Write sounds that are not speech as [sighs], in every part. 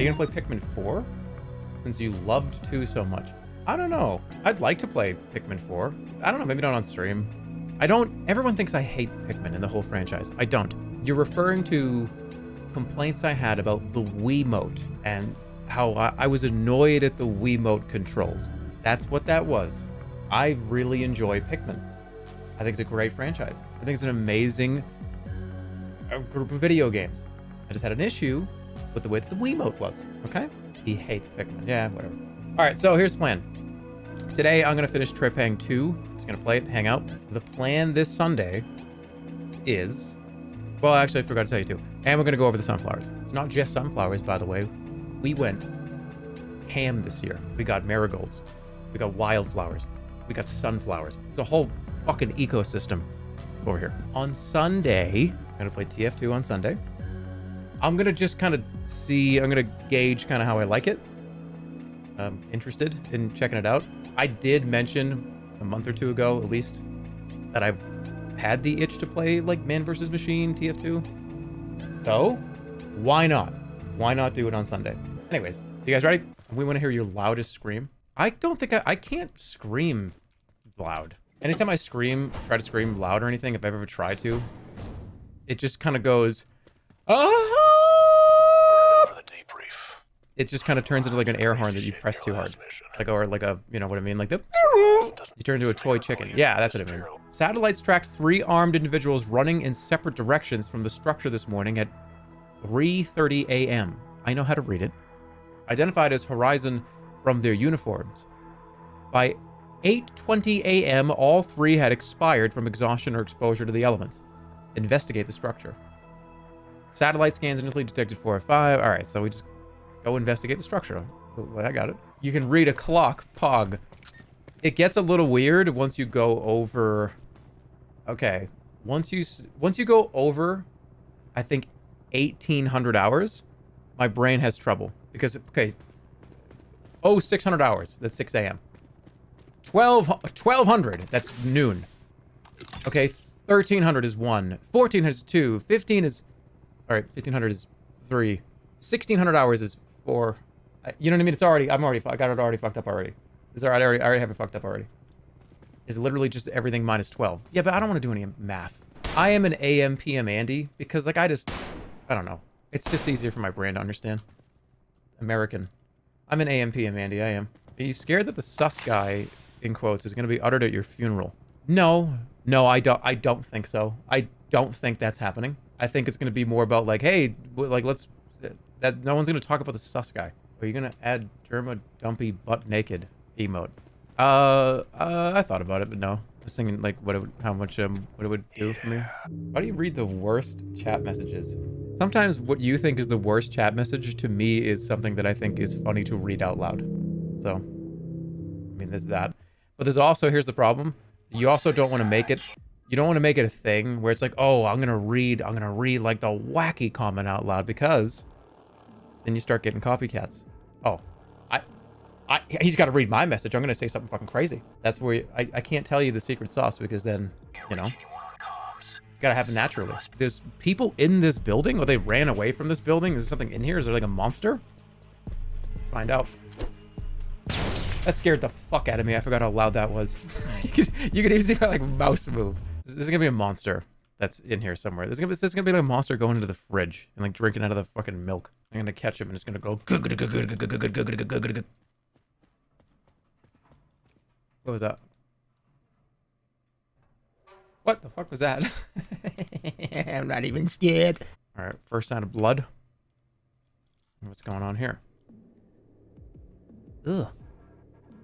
Are you gonna play Pikmin 4? Since you loved 2 so much. I don't know. I'd like to play Pikmin 4. I don't know, maybe not on stream. I don't, everyone thinks I hate Pikmin in the whole franchise. I don't. You're referring to complaints I had about the Wiimote and how I, I was annoyed at the Wiimote controls. That's what that was. I really enjoy Pikmin. I think it's a great franchise. I think it's an amazing uh, group of video games. I just had an issue with the way the Wiimote was. Okay? He hates Pikmin. Yeah, whatever. All right, so here's the plan. Today, I'm going to finish Trepang2. Just going to play it, hang out. The plan this Sunday is... Well, actually, I forgot to tell you too. And we're going to go over the sunflowers. It's not just sunflowers, by the way. We went ham this year. We got marigolds. We got wildflowers. We got sunflowers. It's a whole fucking ecosystem over here. On Sunday, I'm going to play TF2 on Sunday. I'm to just kind of see, I'm to gauge kind of how I like it. I'm interested in checking it out. I did mention a month or two ago, at least, that I've had the itch to play like Man vs. Machine TF2. So, why not? Why not do it on Sunday? Anyways, you guys ready? We want to hear your loudest scream. I don't think I, I can't scream loud. Anytime I scream, try to scream loud or anything, if I've ever tried to, it just kind of goes, ah! It just kind of turns into like an air horn that you press too hard. Like, or like a, you know what I mean? Like the, you turn into a toy chicken. Yeah, that's what I mean. Satellites tracked three armed individuals running in separate directions from the structure this morning at 3.30 a.m. I know how to read it. Identified as Horizon from their uniforms. By 8.20 a.m., all three had expired from exhaustion or exposure to the elements. Investigate the structure. Satellite scans initially detected 4 or 5. All right, so we just Go investigate the structure. I got it. You can read a clock, Pog. It gets a little weird once you go over... Okay. Once you once you go over, I think, 1,800 hours, my brain has trouble. Because, okay, oh, 600 hours. That's 6 a.m. 12, 1,200. That's noon. Okay, 1,300 is 1. 1,400 is 2. 15 is... All right, 1,500 is 3. 1,600 hours is four. You know what I mean? It's already, I'm already, I got it already fucked up already. Is there, I already, I already have it fucked up already. Is literally just everything minus 12. Yeah, but I don't want to do any math. I am an AM PM Andy because like I just, I don't know. It's just easier for my brain to understand. American. I'm an AM PM Andy, I am. Are you scared that the sus guy, in quotes, is going to be uttered at your funeral? No, no, I don't, I don't think so. I don't think that's happening. I think it's going to be more about like, hey, like, let's that no one's gonna talk about the sus guy. Are you gonna add Jerma Dumpy butt naked emote? Uh, uh, I thought about it, but no. Was thinking like what it would, how much um, what it would do for me. Why do you read the worst chat messages? Sometimes what you think is the worst chat message to me is something that I think is funny to read out loud. So, I mean, there's that. But there's also, here's the problem. You also don't want to make it, you don't want to make it a thing where it's like, oh, I'm going to read, I'm going to read like the wacky comment out loud because then you start getting copycats. Oh, I, I, he's got to read my message. I'm going to say something fucking crazy. That's where you, I, I can't tell you the secret sauce because then, you know, it's got to happen naturally. There's people in this building or they ran away from this building. Is there something in here? Is there like a monster? Let's find out. That scared the fuck out of me. I forgot how loud that was. [laughs] you could, could even see my like mouse move. This is gonna be a monster that's in here somewhere. This this is gonna be like a monster going into the fridge and like drinking out of the fucking milk. I'm gonna catch him and it's gonna go. What was that? What the fuck was that? I'm not even scared. All right, first sign of blood. What's going on here? Ugh.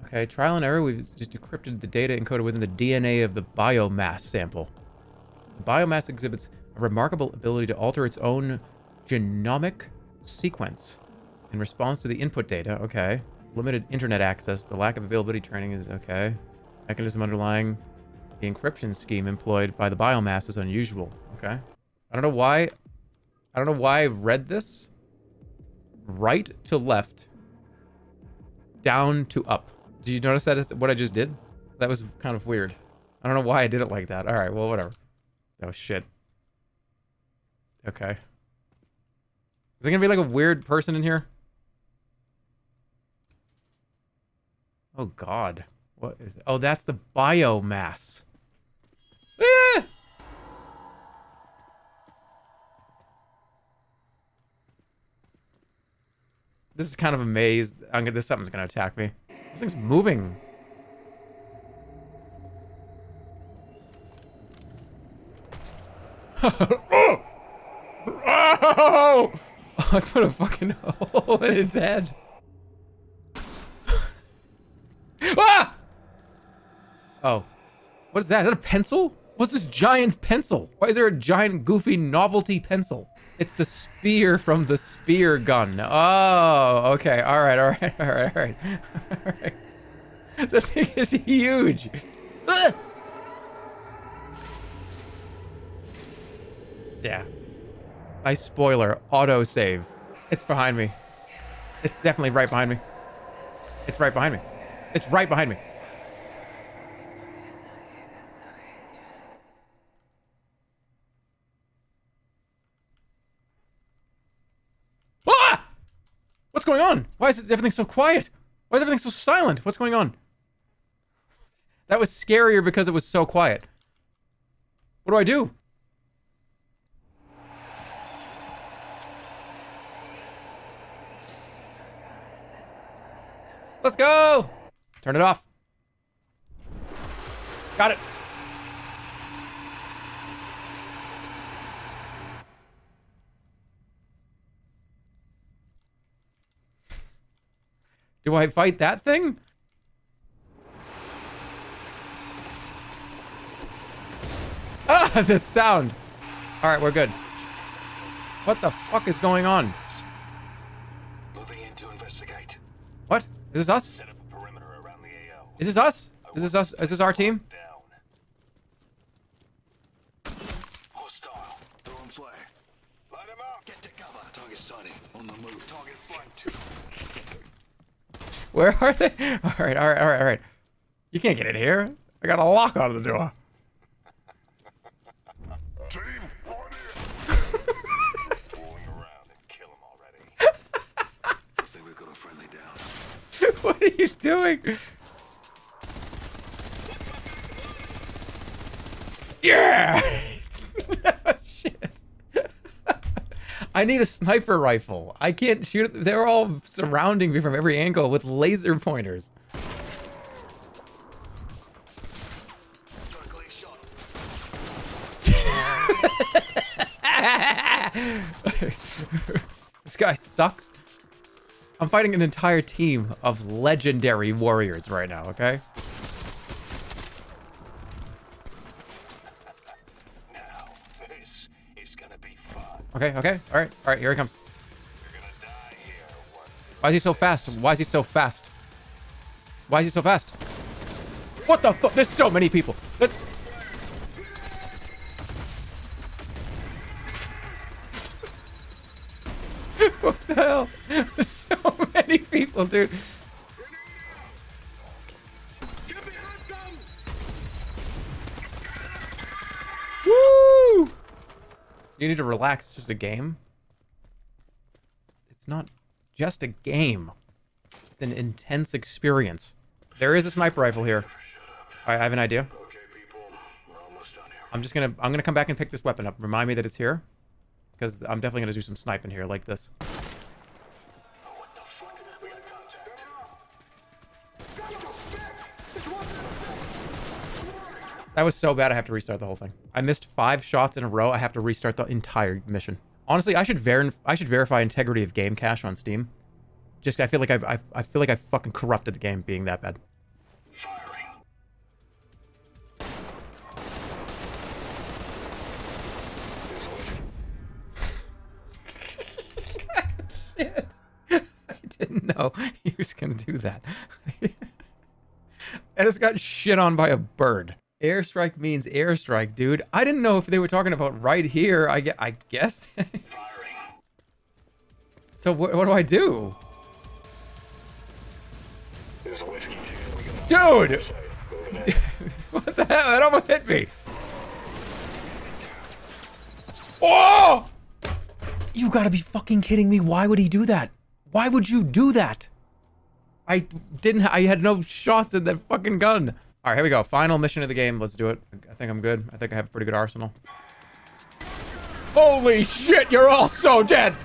Okay, trial and error. We've just decrypted the data encoded within the DNA of the biomass sample. The biomass exhibits a remarkable ability to alter its own genomic sequence in response to the input data. Okay. Limited internet access. The lack of availability training is okay. Mechanism underlying the encryption scheme employed by the biomass is unusual. Okay. I don't know why. I don't know why I've read this. Right to left. Down to up. Did you notice that is what I just did? That was kind of weird. I don't know why I did it like that. All right, well, whatever. Oh, shit. Okay. Is there gonna be like a weird person in here? Oh god. What is that? Oh, that's the biomass. Ah! This is kind of a maze. I'm gonna this something's gonna attack me. This thing's moving. [laughs] oh! oh! [laughs] I put a fucking hole in its head. [laughs] ah! Oh. What is that? Is that a pencil? What's this giant pencil? Why is there a giant goofy novelty pencil? It's the spear from the spear gun. Oh, okay. All right, all right, [laughs] all right, all right. All right. The thing is huge. Ah! Yeah. Nice spoiler. Auto save. It's behind me. It's definitely right behind me. It's right behind me. It's right behind me. Ah! What's going on? Why is everything so quiet? Why is everything so silent? What's going on? That was scarier because it was so quiet. What do I do? Let's go! Turn it off. Got it. Do I fight that thing? Ah, [laughs] the sound. All right, we're good. What the fuck is going on? Is this us? Set up a perimeter around the AO. Is this us? Is this us? Is this our team? Down. Hostile. Throwing flare. Light him up. Get to cover. Target sighting. On the move. Target flanked. Where are they? [laughs] All right, all right, all right, all right. You can't get in here. I got a lock on the door. Team, right here. Fooling around and kill him already. I think we've got a friendly down. what are you doing? Yeah! [laughs] Oh, shit. I need a sniper rifle. I can't shoot. They're all surrounding me from every angle with laser pointers. Got a clear shot. this guy sucks. I'm fighting an entire team of legendary warriors right now, okay? Okay, okay. All right, all right, here he comes. Why is he so fast? Why is he so fast? Why is he so fast? What the fuck? There's so many people. [laughs] What the hell? [laughs] So many people, dude. Woo! You need to relax. It's just a game. It's not just a game. It's an intense experience. There is a sniper rifle here. I have an idea. I'm just gonna I'm gonna come back and pick this weapon up. Remind me that it's here, because I'm definitely gonna do some sniping here like this. That was so bad. I have to restart the whole thing. I missed five shots in a row. I have to restart the entire mission. Honestly, I should ver I should verify integrity of game cache on Steam. Just I feel like I've, I I feel like I fucking corrupted the game being that bad. [laughs] Shit. [laughs] I didn't know he was gonna do that. [laughs] I just got shit on by a bird. Airstrike means airstrike, dude. I didn't know if they were talking about right here. I, I guess. [laughs] So what, what do I do? Dude! [laughs] what the hell? That almost hit me. Oh! You gotta be fucking kidding me. Why would he do that? Why would you do that? I didn't. I had no shots in that fucking gun. All right, here we go. Final mission of the game. Let's do it. I think I'm good. I think I have a pretty good arsenal. Holy shit! You're all so dead.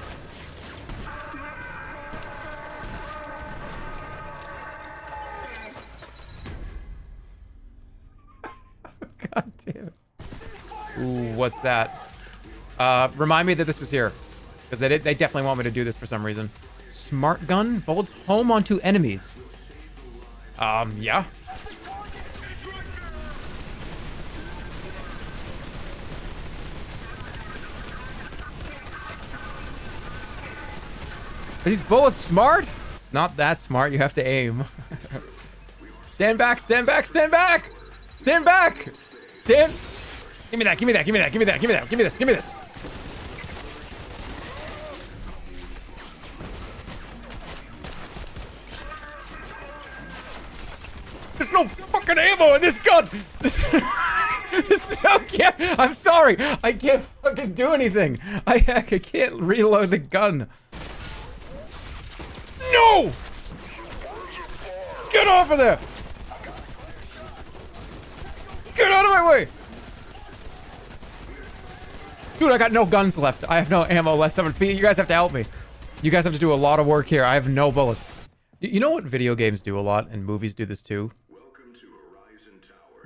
[laughs] God damn it. Ooh, what's that? Uh, remind me that this is here. Because they, they definitely want me to do this for some reason. Smart gun? bolts home onto enemies. Um, yeah. These bullets smart? Not that smart. You have to aim. [laughs] stand back, stand back, stand back! Stand back! Stand... Give me that, give me that, give me that, give me that, give me that, give me this, give me this. There's no fucking ammo in this gun! This, [laughs] this is... I can't... I'm sorry! I can't fucking do anything! I, I can't reload the gun. No! Get off of there! Get out of my way! Dude, I got no guns left. I have no ammo left. Someone, you guys have to help me. You guys have to do a lot of work here. I have no bullets. You know what video games do a lot, and movies do this too?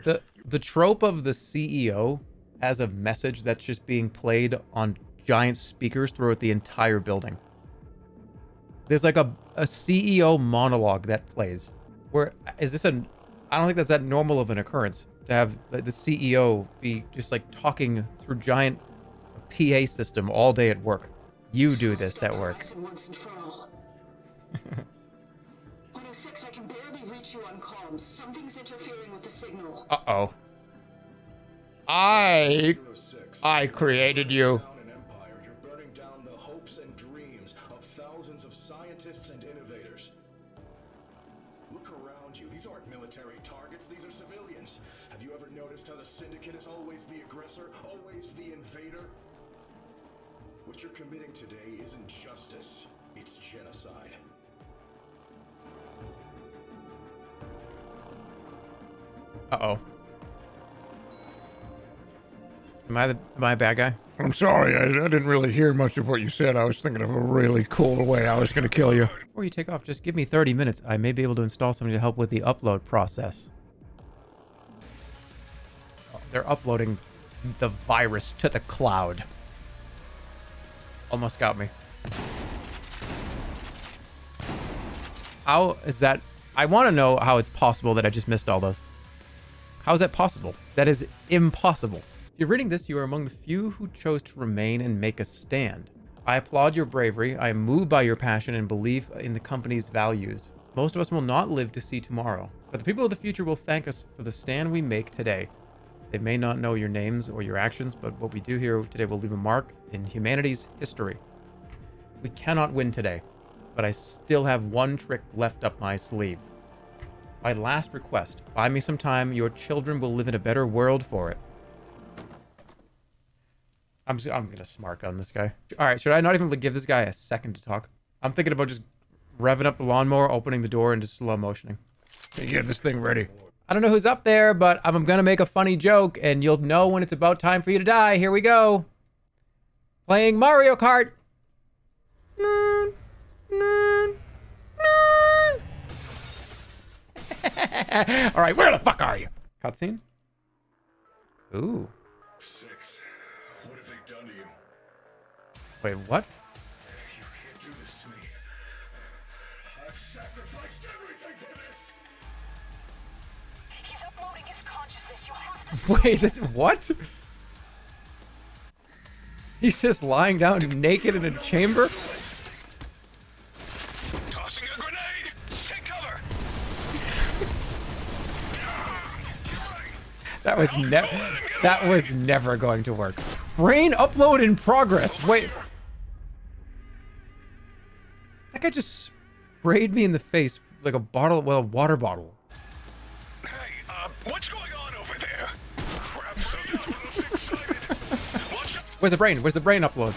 The, the trope of the CEO as a message that's just being played on giant speakers throughout the entire building. There's like a, a CEO monologue that plays. Where is this a? I don't think that's that normal of an occurrence to have the, CEO be just like talking through giant PA system all day at work. You do this at work. Once and for all. 106, [laughs] I can barely reach you on comms. Something's interfering with the signal. Uh oh. I I created you. Justice, it's genocide. Uh oh. Am I the am I a bad guy? I'm sorry, I, I didn't really hear much of what you said. I was thinking of a really cool way I was going to kill you. Before you take off, just give me 30 minutes. I may be able to install somebody to help with the upload process. Oh, they're uploading the virus to the cloud. Almost got me. How is that? I want to know how it's possible that I just missed all those. How is that possible? That is impossible. If you're reading this, you are among the few who chose to remain and make a stand. I applaud your bravery. I am moved by your passion and belief in the company's values. Most of us will not live to see tomorrow, but the people of the future will thank us for the stand we make today. They may not know your names or your actions, but what we do here today will leave a mark in humanity's history. We cannot win today, but I still have one trick left up my sleeve. My last request, buy me some time. Your children will live in a better world for it. I'm, just, I'm gonna smart gun this guy. All right, should I not even give this guy a second to talk? I'm thinking about just revving up the lawnmower, opening the door, and just slow motioning. Get this thing ready. I don't know who's up there, but I'm gonna make a funny joke, and you'll know when it's about time for you to die. Here we go. Playing Mario Kart. All right, where the fuck are you? Cutscene. Ooh. Six. What have they done to you? Wait, what? You can't do this to me. I've sacrificed everything for this! He's uploading his consciousness. You have to. [laughs] Wait, this what? He's just lying down naked in a chamber? That was never that was never going to work. Brain upload in progress. Wait. That guy just sprayed me in the face like a bottle, well, a water bottle. Hey, uh, what's going on over there? Crap, something a little excited. [laughs] Watch out! Where's the brain? Where's the brain upload?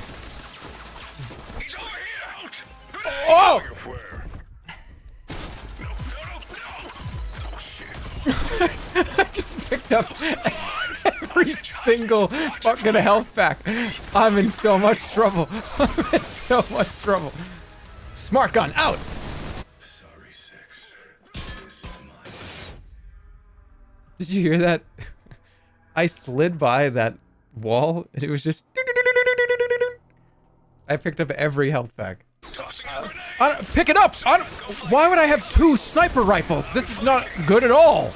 Up every single fucking health pack. I'm in so much trouble. [laughs] I'm in so much trouble. Smart gun out. Sorry, Six. This is mine. Did you hear that? [laughs] I slid by that wall and it was just. I picked up every health pack. I don't- pick it up! Why would I have two sniper rifles? This is not good at all.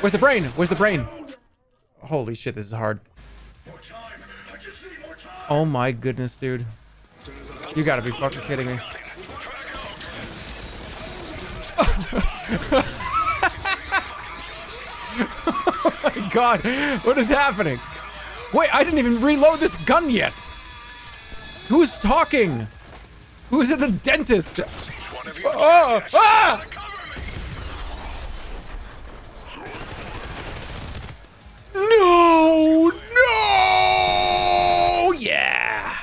Where's the brain? Where's the brain? Holy shit, this is hard. More time. I just need more time. Oh my goodness, dude. You gotta be fucking kidding me. [laughs] oh my god, what is happening? Wait, I didn't even reload this gun yet. Who's talking? Who's at the dentist? Oh, ah! No! No! Yeah!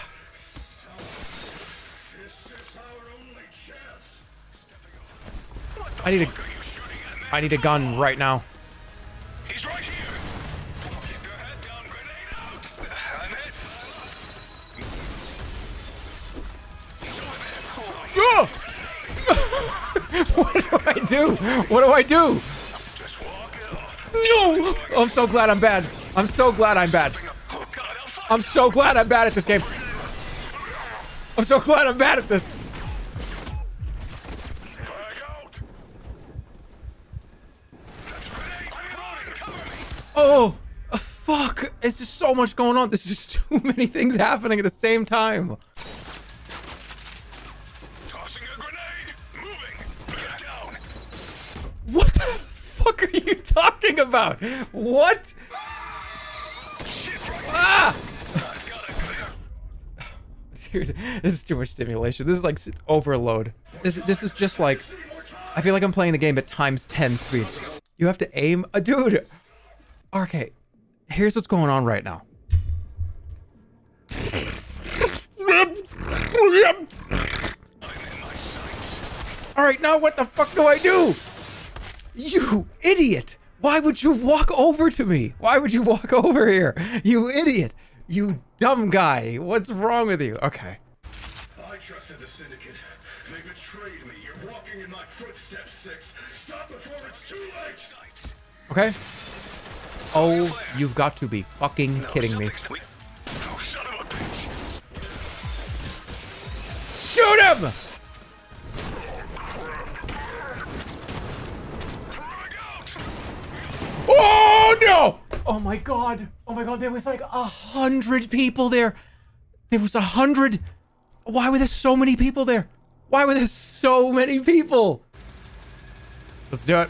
I need a I need a gun right now. He's right here. Keep your head down, grenade out. I'm hit. What do I do? What do I do? Oh, I'm so glad I'm bad. I'm so glad I'm bad. I'm so glad I'm bad at this game. I'm so glad I'm bad at this. Oh, fuck. It's just so much going on. There's just [laughs] too many things happening at the same time. About? What? Ah! [laughs] This is too much stimulation. This is like overload. This, this is just like, I feel like I'm playing the game at times 10 speed. You have to aim. Uh, dude, Okay, here's what's going on right now. All right, now what the fuck do I do? You idiot! Why would you walk over to me? Why would you walk over here? You idiot! You dumb guy! What's wrong with you? Okay. I trusted the Syndicate. They betrayed me. You're walking in my footsteps, Six. Stop before it's too late. Okay. Oh, you've got to be fucking kidding me. Son of a bitch. Shoot him! Oh no! Oh my god! Oh my god! There was like a hundred people there. There was a hundred. Why were there so many people there? Why were there so many people? Let's do it.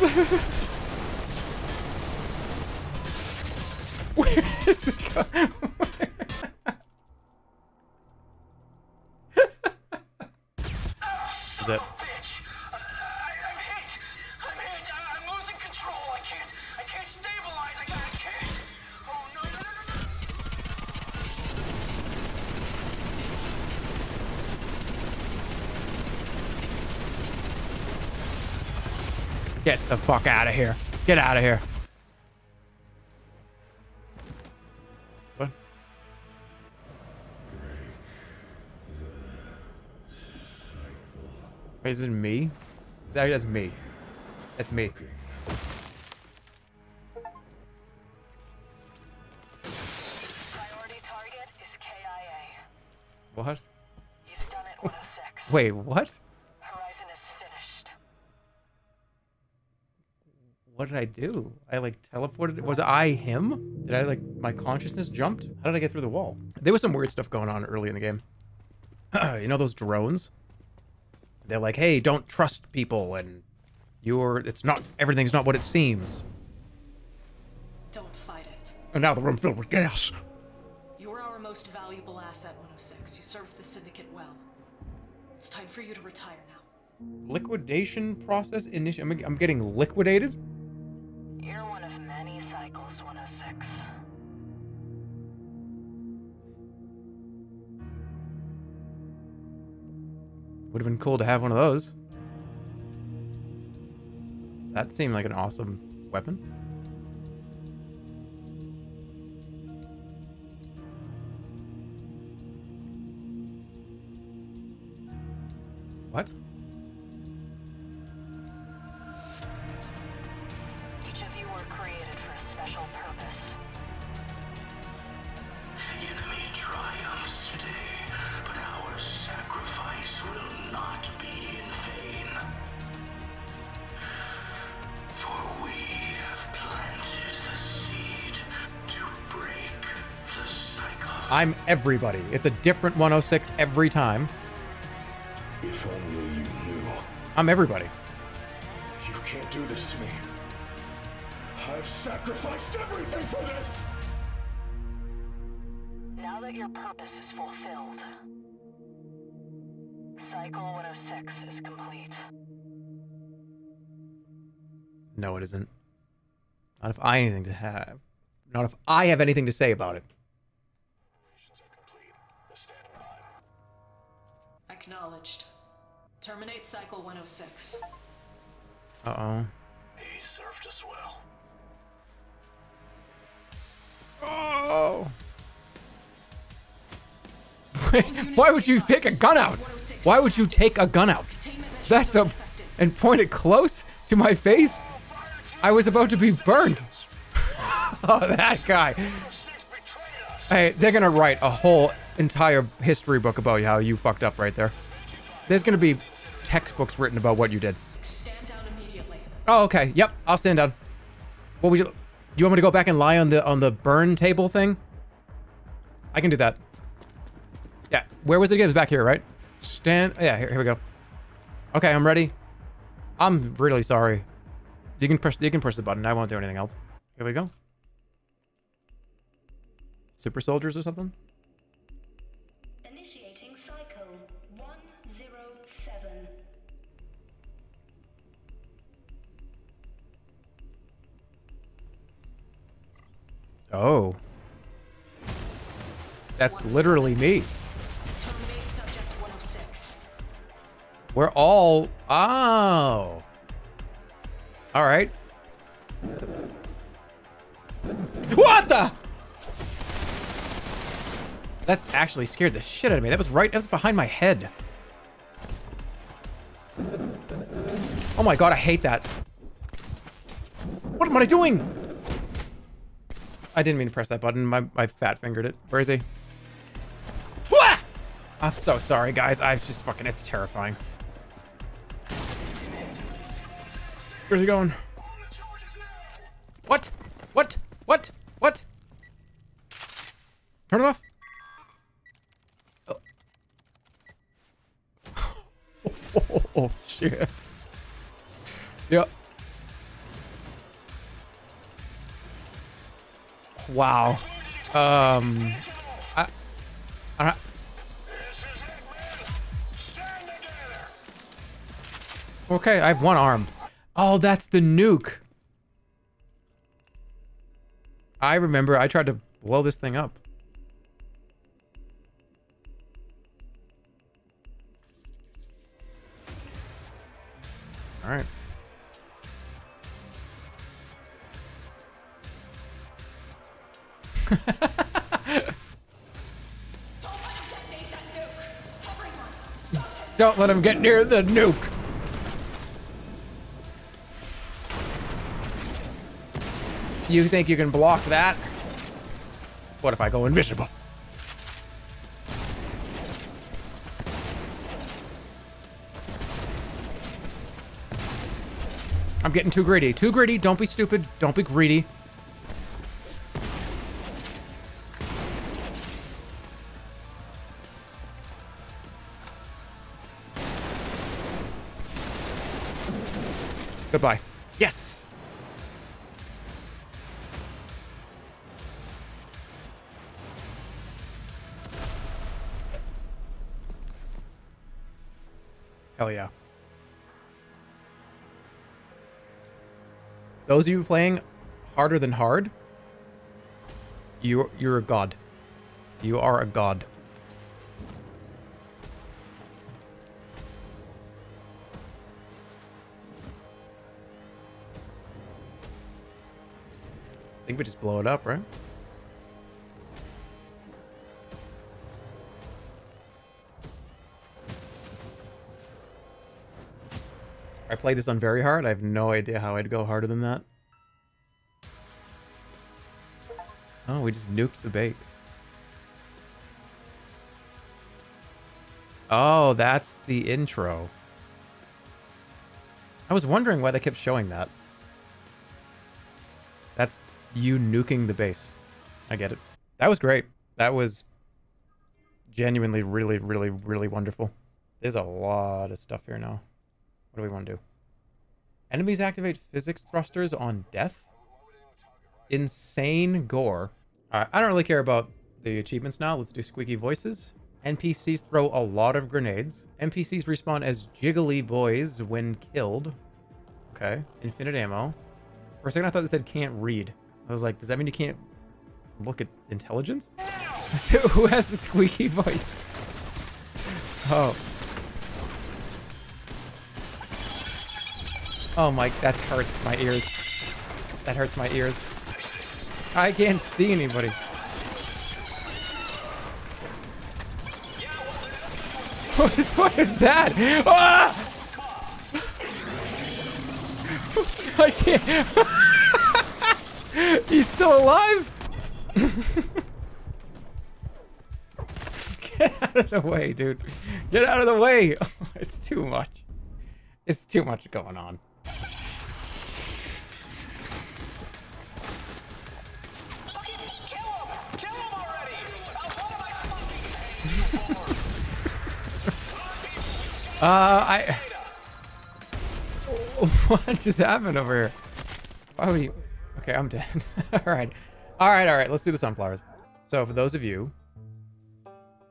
Son [laughs] Oh, no, no, no, no, no! Get the fuck out of here. Get out of here. Wait, is it me? That, that's me. That's me. Priority target is KIA. What? You've done it, 106. Wait, what? Horizon is finished. What did I do? I like teleported. Was I him? Did I like my consciousness jumped? How did I get through the wall? There was some weird stuff going on early in the game. [clears throat] you know those drones? They're like, hey, don't trust people, and you're. It's not. Everything's not what it seems. Don't fight it. And now the room filled with gas. You're our most valuable asset, 106. You served the Syndicate well. It's time for you to retire now. Liquidation process initial. I'm, I'm getting liquidated. Would have been cool to have one of those. That seemed like an awesome weapon. What? Everybody. It's a different 106 every time. If only you knew. I'm everybody. You can't do this to me. I've sacrificed everything for this! Now that your purpose is fulfilled, Cycle 106 is complete. No, it isn't. Not if I anything to have. Not if I have anything to say about it. Acknowledged. Terminate cycle 106. Uh oh. He served us well. Oh. Why would you pick a gun out? Why would you take a gun out? That's a and point it close to my face. I was about to be burned. [laughs] oh, that guy. Hey, they're gonna write a whole entire history book about how you fucked up right there. There's gonna be textbooks written about what you did. Stand down immediately. Oh, okay. Yep, I'll stand down. What would you? Do you want me to go back and lie on the on the burn table thing? I can do that. Yeah. Where was it again? It was back here, right? Stand. Yeah. Here, here we go. Okay, I'm ready. I'm really sorry. You can press. You can push the button. I won't do anything else. Here we go. Super soldiers or something? Oh. That's literally me. Terminate subject 106. We're all... Oh. All right. What the? That's actually scared the shit out of me. That was right... That was behind my head. Oh my god, I hate that. What am I doing? I didn't mean to press that button. My, my fat fingered it. Where is he? Wah! I'm so sorry, guys. I've just fucking... It's terrifying. Where's he going? What? What? What? What? Turn it off. Oh, [laughs] oh shit. Wow. Um. I. I. Okay, I have one arm. Oh, that's the nuke. I remember I tried to blow this thing up. All right. [laughs] Don't let him get near the nuke. You think you can block that? What if I go invisible? I'm getting too greedy. Too greedy. Don't be stupid. Don't be greedy. Goodbye. Yes. Hell yeah. Those of you playing harder than hard, You you're a god. You are a god. Think we just blow it up, right? I played this on very hard. I have no idea how I'd go harder than that. Oh, we just nuked the base. Oh, that's the intro. I was wondering why they kept showing that. That's you nuking the base. I get it. That was great. That was genuinely really, really, really wonderful. There's a lot of stuff here now. What do we want to do? Enemies activate physics thrusters on death? Insane gore. I don't really care about the achievements now. Let's do squeaky voices. NPCs throw a lot of grenades. NPCs respawn as jiggly boys when killed. Okay. Infinite ammo. For a second, I thought it said can't read. I was like, does that mean you can't look at intelligence? [laughs] so who has the squeaky voice? Oh. Oh my, that hurts my ears. That hurts my ears. I can't see anybody. What is, what is that? Ah! [laughs] I can't. [laughs] He's still alive? [laughs] Get out of the way, dude. Get out of the way. [laughs] it's too much. It's too much going on. [laughs] Uh, I. What just happened over here? Why would you? Okay, I'm dead. [laughs] all right, all right, all right. Let's do the sunflowers. So, for those of you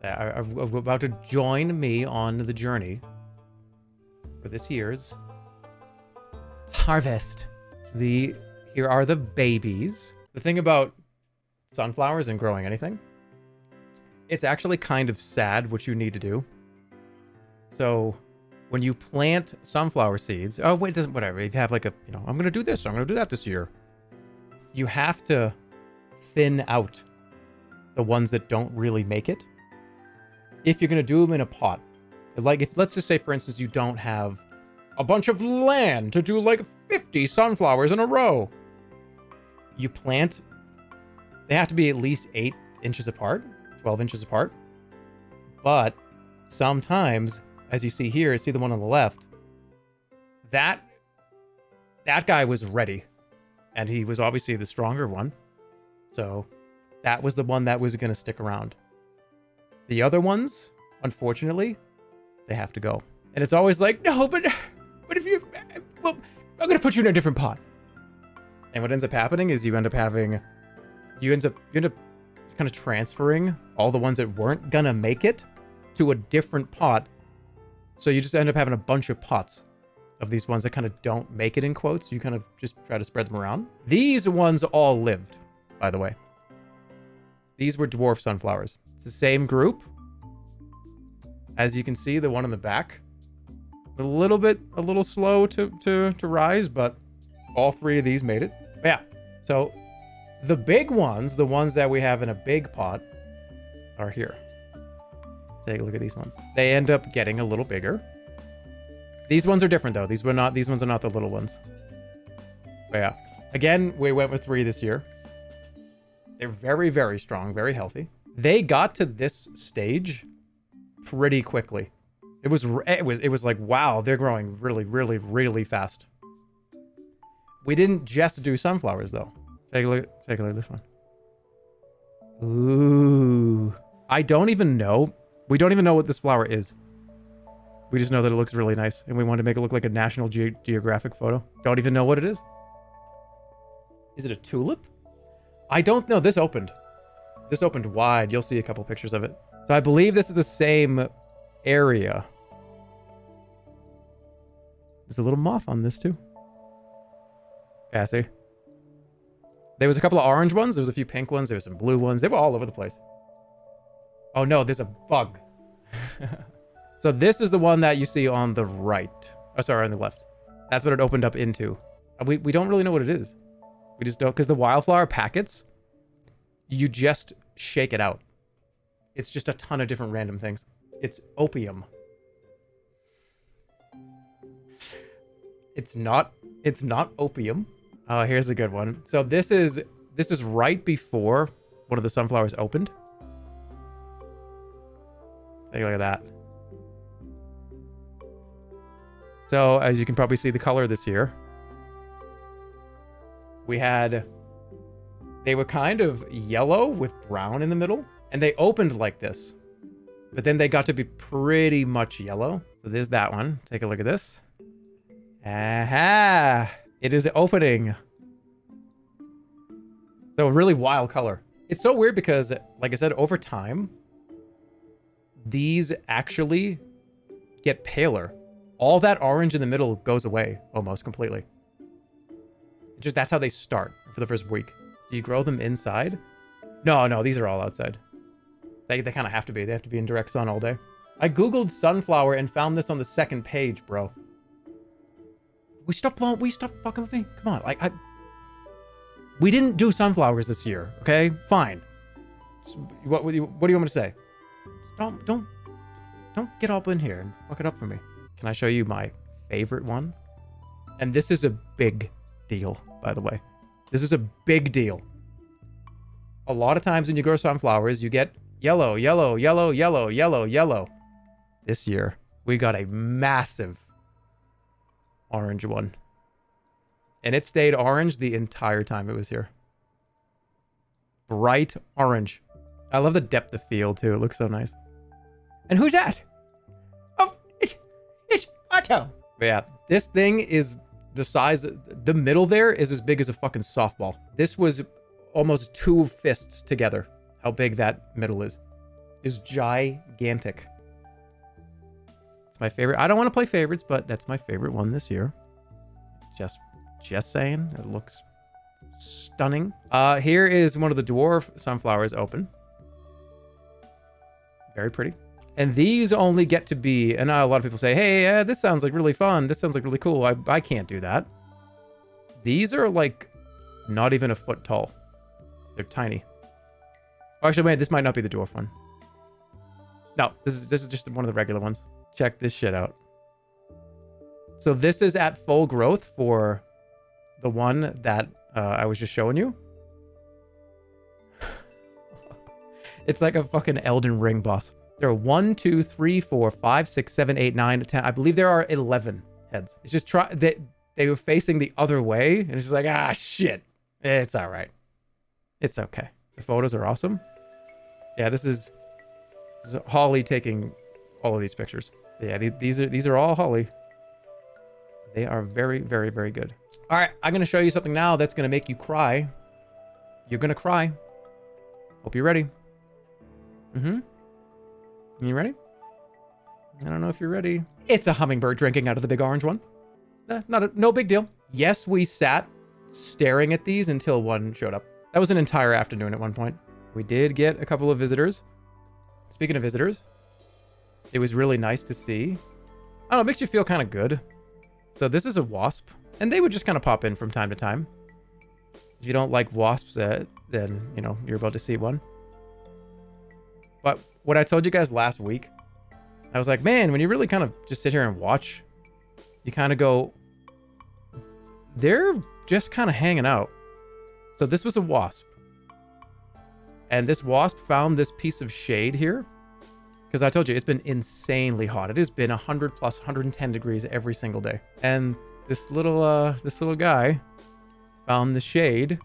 that are, about to join me on the journey for this year's harvest, the here are the babies. The thing about sunflowers and growing anything, it's actually kind of sad what you need to do. So when you plant sunflower seeds, oh wait, doesn't whatever. If you have like a, you know, I'm gonna do this, I'm gonna do that this year. You have to thin out the ones that don't really make it. If you're gonna do them in a pot, like if let's just say for instance you don't have a bunch of land to do like 50 sunflowers in a row, you plant. They have to be at least eight inches apart, 12 inches apart. But sometimes as you see here, see the one on the left, that that guy was ready. And he was obviously the stronger one. So that was the one that was going to stick around. The other ones, unfortunately, they have to go. And it's always like, no, but but if you well, I'm going to put you in a different pot. And what ends up happening is you end up having you end up you end up kind of transferring all the ones that weren't going to make it to a different pot so you just end up having a bunch of pots of these ones that kind of don't make it in quotes. You kind of just try to spread them around. These ones all lived, by the way. These were dwarf sunflowers. It's the same group. As you can see, the one in the back, a little bit, a little slow to, to, to rise, but all three of these made it. Yeah. So the big ones, the ones that we have in a big pot, are here. Take a look at these ones. They end up getting a little bigger. These ones are different though. These were not these ones are not the little ones. But yeah. Again, we went with three this year. They're very, very strong, very healthy. They got to this stage pretty quickly. It was it was it was like wow, they're growing really, really, really fast. We didn't just do sunflowers though. Take a look. Take a look at this one. Ooh. I don't even know we don't even know what this flower is. We just know that it looks really nice, and we want to make it look like a National Ge Geographic photo. Don't even know what it is. Is it a tulip? I don't know. This opened. This opened wide. You'll see a couple pictures of it. So I believe this is the same area. There's a little moth on this too. Yeah, see? There was a couple of orange ones. There was a few pink ones. There was some blue ones. They were all over the place. Oh no, there's a bug. [laughs] so this is the one that you see on the right. Oh, sorry, on the left. That's what it opened up into. We, we don't really know what it is. We just don't, because the wildflower packets, you just shake it out. It's just a ton of different random things. It's opium. It's not, it's not opium. Oh, here's a good one. So this is, this is right before one of the sunflowers opened. Take a look at that. So as you can probably see the color this year, we had, they were kind of yellow with brown in the middle and they opened like this, but then they got to be pretty much yellow. So there's that one. Take a look at this. Aha! It is opening. So a really wild color. It's so weird because, like I said, over time, these actually get paler. All that orange in the middle goes away almost completely. Just that's how they start for the first week. Do you grow them inside? No, no, these are all outside. They, they kind of have to be. They have to be in direct sun all day. I googled sunflower and found this on the second page, bro. We stop blowing. We stop fucking with me. Come on, like I. We didn't do sunflowers this year. Okay, fine. What, what, do you, what do you want me to say? Don't don't don't get up in here and fuck it up for me. Can I show you my favorite one? And this is a big deal, by the way. This is a big deal. A lot of times when you grow sunflowers, you get yellow, yellow, yellow, yellow, yellow, yellow. This year, we got a massive orange one. And it stayed orange the entire time it was here. Bright orange. I love the depth of field too. It looks so nice. And who's that? Otto. Yeah, this thing is the size, the middle there is as big as a fucking softball. This was almost two fists together. How big that middle is. Is gigantic. It's my favorite. I don't want to play favorites, but that's my favorite one this year. Just, just saying. It looks stunning. Uh, here is one of the dwarf sunflowers open. Very pretty. And these only get to be, and a lot of people say, hey, this sounds like really fun. This sounds like really cool. I, I can't do that. These are like not even a foot tall. They're tiny. Actually, wait, this might not be the dwarf one. No, this is this is just one of the regular ones. Check this shit out. So this is at full growth for the one that uh, I was just showing you. [sighs] it's like a fucking Elden Ring boss. There are one, two, three, four, five, six, seven, eight, nine, ten. I believe there are eleven heads. It's just try they they were facing the other way, and it's just like ah shit. It's all right. It's okay. The photos are awesome. Yeah, this is, this is Holly taking all of these pictures. Yeah, the- these are these are all Holly. They are very, very, very good. All right, I'm gonna show you something now that's gonna make you cry. You're gonna cry. Hope you're ready. Mm-hmm. You ready? I don't know if you're ready. It's a hummingbird drinking out of the big orange one. Eh, not a, no big deal. Yes, we sat staring at these until one showed up. That was an entire afternoon at one point. We did get a couple of visitors. Speaking of visitors, it was really nice to see. I don't know, it makes you feel kind of good. So this is a wasp, and they would just kind of pop in from time to time. If you don't like wasps, uh, then, you know, you're about to see one. But what I told you guys last week, I was like, man, when you really kind of just sit here and watch, you kind of go, they're just kind of hanging out. So this was a wasp. And this wasp found this piece of shade here. Because I told you, it's been insanely hot. It has been 100 plus 110 degrees every single day. And this little, uh, this little guy found the shade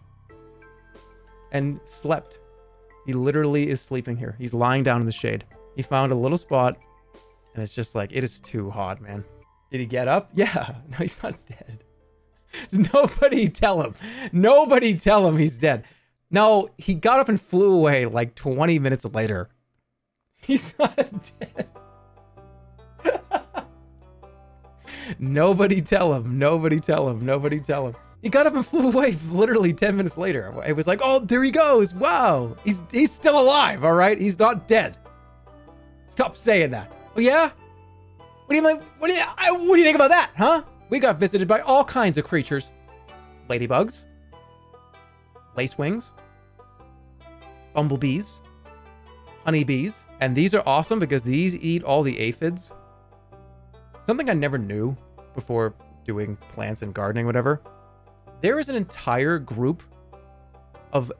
and slept. He literally is sleeping here. He's lying down in the shade. He found a little spot and it's just like, it is too hot, man. Did he get up? [laughs] Yeah. No, he's not dead. [laughs] Nobody tell him. Nobody tell him he's dead. No, he got up and flew away like 20 minutes later. [laughs] He's not dead. Nobody tell him. Nobody tell him. Nobody tell him. He got up and flew away [laughs] literally 10 minutes later. It was like, oh, there he goes. Wow. He's he's still alive, all right? He's not dead. Stop saying that. Oh yeah? What do you? What do you what do you think about that, huh? We got visited by all kinds of creatures. Ladybugs, lacewings, bumblebees, honeybees, and these are awesome because these eat all the aphids. Something I never knew before doing plants and gardening, whatever. There is an entire group of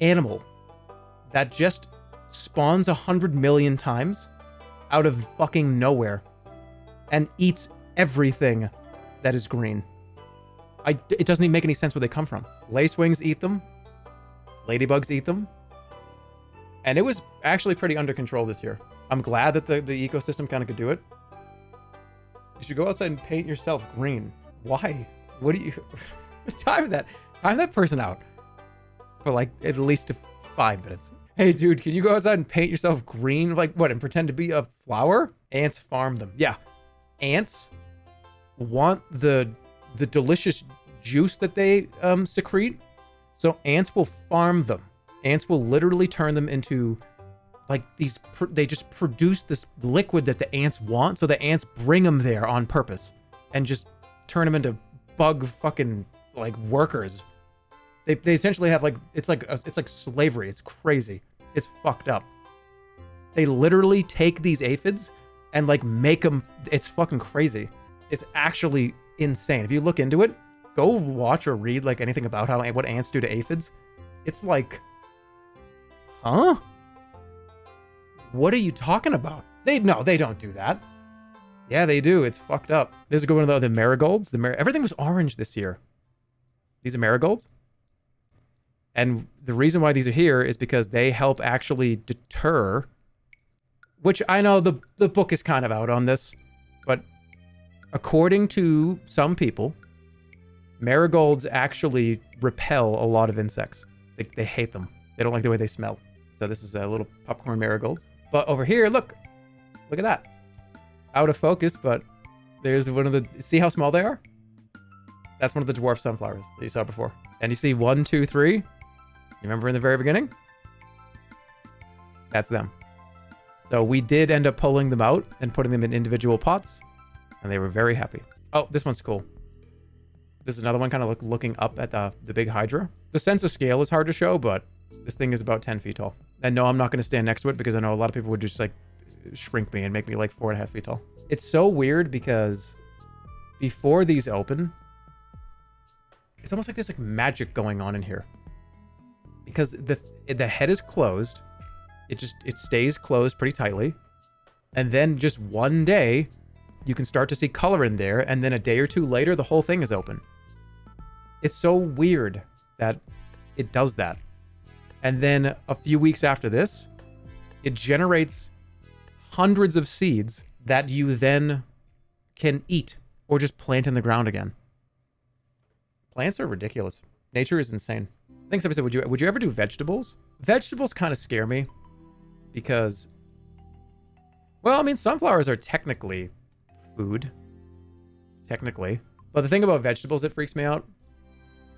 animal that just spawns a hundred million times out of fucking nowhere and eats everything that is green. I, it doesn't even make any sense where they come from. Lacewings eat them. Ladybugs eat them. And it was actually pretty under control this year. I'm glad that the, the ecosystem kind of could do it. You should go outside and paint yourself green. Why? What do you... [laughs] [laughs] time that. Time that person out. For like at least five minutes. Hey dude, can you go outside and paint yourself green? Like what, and pretend to be a flower? Ants farm them. Yeah. Ants want the the delicious juice that they um, secrete. So ants will farm them. Ants will literally turn them into like these. Pr- they just produce this liquid that the ants want. So the ants bring them there on purpose and just turn them into bug fucking like workers. They, they essentially have like it's like a, it's like slavery. It's crazy. It's fucked up. They literally take these aphids and like make them. It's fucking crazy. It's actually insane. If you look into it, go watch or read like anything about how what ants do to aphids. It's like, huh? What are you talking about? They no, they don't do that. Yeah, they do. It's fucked up. This is going to the, the marigolds. The mar- everything was orange this year. These are marigolds. And the reason why these are here is because they help actually deter, which I know the, the book is kind of out on this, but according to some people, marigolds actually repel a lot of insects. They, they hate them. They don't like the way they smell. So this is a little popcorn marigolds. But over here, look, look at that. Out of focus, but there's one of the, see how small they are? That's one of the dwarf sunflowers that you saw before. And you see one, two, three. You remember in the very beginning? That's them. So we did end up pulling them out and putting them in individual pots, and they were very happy. Oh, this one's cool. This is another one kind of look, looking up at the, the big Hydra. The sense of scale is hard to show, but this thing is about 10 feet tall. And no, I'm not going to stand next to it because I know a lot of people would just like shrink me and make me like four and a half feet tall. It's so weird because before these open, it's almost like there's like magic going on in here. Because the the head is closed. It just it stays closed pretty tightly. And then just one day you can start to see color in there and then a day or two later the whole thing is open. It's so weird that it does that. And then a few weeks after this it generates hundreds of seeds that you then can eat or just plant in the ground again plants are ridiculous nature is insane I think somebody said, "Would you would you ever do vegetables?" Vegetables kind of scare me because, well, I mean, sunflowers are technically food, technically. But the thing about vegetables that freaks me out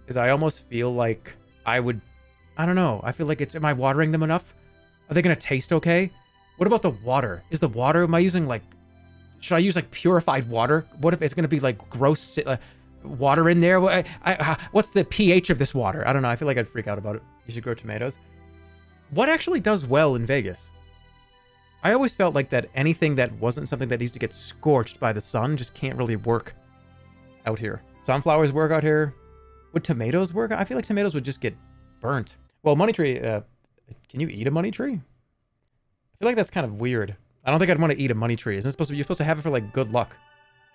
is I almost feel like I would, I don't know. I feel like it's, am I watering them enough? Are they gonna taste okay? What about the water? Is the water? Am I using like? Should I use like purified water? What if it's gonna be like gross? Uh, water in there? I, what's the pH of this water? I don't know. I feel like I'd freak out about it. You should grow tomatoes. What actually does well in Vegas? I always felt like that anything that wasn't something that needs to get scorched by the sun just can't really work out here. Sunflowers work out here. Would tomatoes work? I feel like tomatoes would just get burnt. Well, money tree, uh, can you eat a money tree? I feel like that's kind of weird. I don't think I'd want to eat a money tree. Isn't supposed to be, you're supposed to have it for like good luck.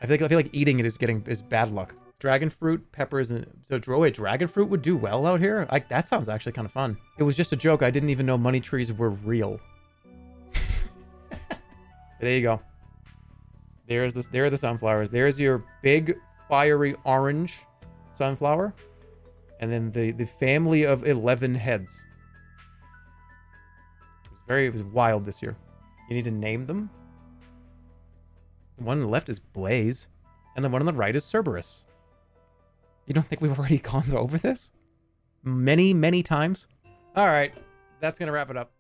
I feel like, I feel like eating it is getting, is bad luck dragon fruit, peppers, and so wait, dragon fruit would do well out here. Like that sounds actually kind of fun. It was just a joke. I didn't even know money trees were real. [laughs] there you go. There's this. There are the sunflowers. There's your big fiery orange sunflower, and then the the family of eleven heads. It was very. It was wild this year. You need to name them. The one on the left is Blaze, and the one on the right is Cerberus. You don't think we've already [laughs] gone over this? Many, many times? All right. That's going to wrap it up.